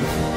请